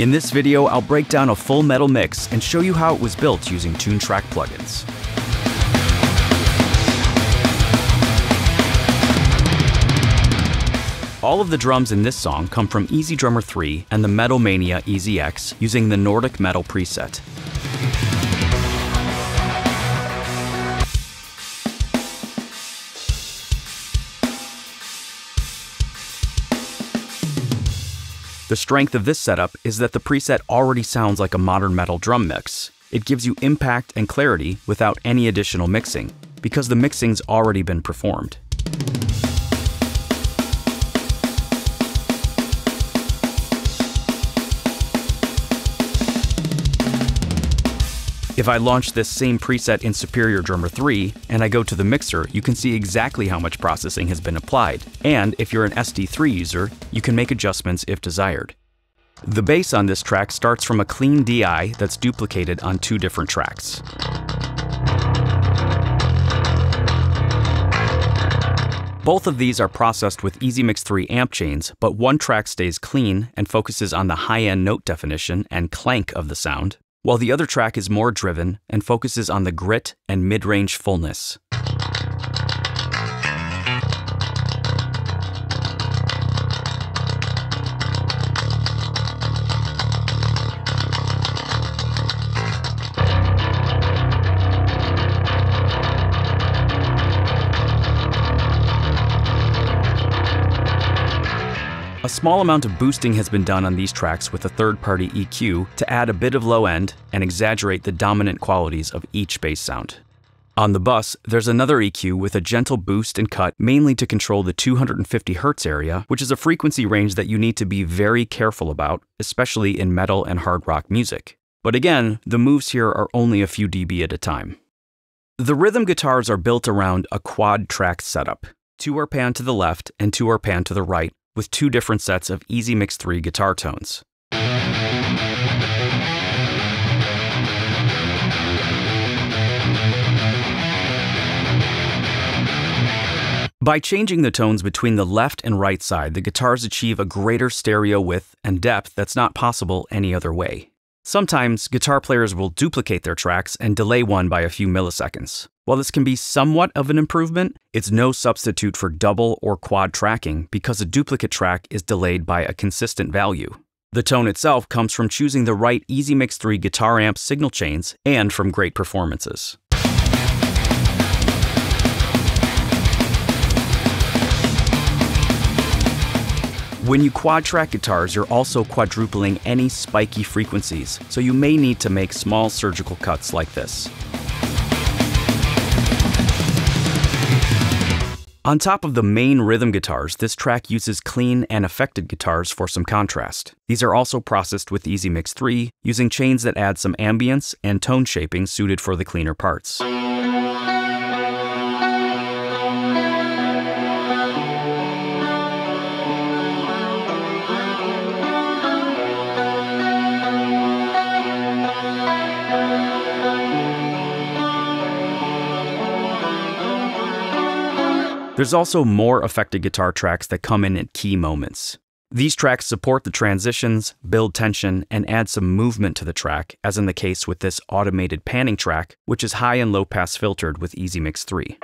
In this video, I'll break down a full metal mix and show you how it was built using Toontrack plugins. All of the drums in this song come from EZdrummer 3 and the Metal Mania EZX using the Nordic Metal preset. The strength of this setup is that the preset already sounds like a modern metal drum mix. It gives you impact and clarity without any additional mixing, because the mixing's already been performed. If I launch this same preset in Superior Drummer 3 and I go to the mixer, you can see exactly how much processing has been applied. And if you're an SD3 user, you can make adjustments if desired. The bass on this track starts from a clean DI that's duplicated on two different tracks. Both of these are processed with EZmix 3 amp chains, but one track stays clean and focuses on the high-end note definition and clank of the sound, while the other track is more driven and focuses on the grit and mid-range fullness. Small amount of boosting has been done on these tracks with a third-party EQ to add a bit of low end and exaggerate the dominant qualities of each bass sound. On the bus, there's another EQ with a gentle boost and cut mainly to control the 250 Hz area, which is a frequency range that you need to be very careful about, especially in metal and hard rock music. But again, the moves here are only a few dB at a time. The rhythm guitars are built around a quad track setup. Two are panned to the left and two are panned to the right, with two different sets of EZmix 3 guitar tones. By changing the tones between the left and right side, the guitars achieve a greater stereo width and depth that's not possible any other way. Sometimes, guitar players will duplicate their tracks and delay one by a few milliseconds. While this can be somewhat of an improvement, it's no substitute for double or quad tracking because a duplicate track is delayed by a consistent value. The tone itself comes from choosing the right EZmix 3 guitar amp signal chains and from great performances. When you quad track guitars, you're also quadrupling any spiky frequencies, so you may need to make small surgical cuts like this. On top of the main rhythm guitars, this track uses clean and affected guitars for some contrast. These are also processed with EZmix 3, using chains that add some ambience and tone shaping suited for the cleaner parts. There's also more affected guitar tracks that come in at key moments. These tracks support the transitions, build tension, and add some movement to the track, as in the case with this automated panning track, which is high and low pass filtered with EZmix 3.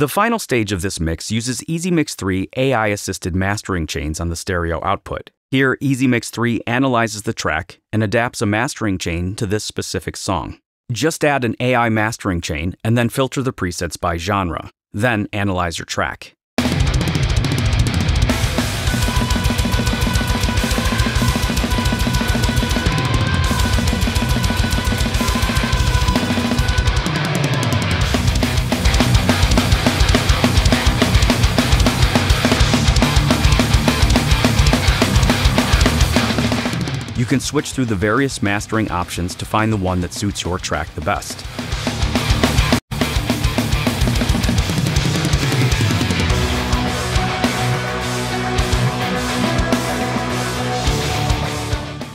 The final stage of this mix uses EZmix 3 AI assisted mastering chains on the stereo output. Here, EZmix 3 analyzes the track and adapts a mastering chain to this specific song. Just add an AI mastering chain and then filter the presets by genre. Then analyze your track. You can switch through the various mastering options to find the one that suits your track the best.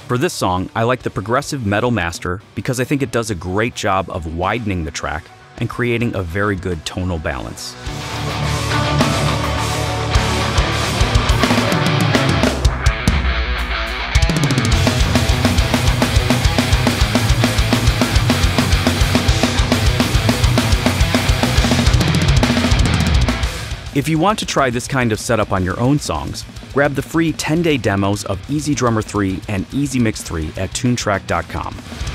For this song, I like the progressive metal master because I think it does a great job of widening the track and creating a very good tonal balance. If you want to try this kind of setup on your own songs, grab the free 10 day demos of EZdrummer 3 and EZMix 3 at toontrack.com.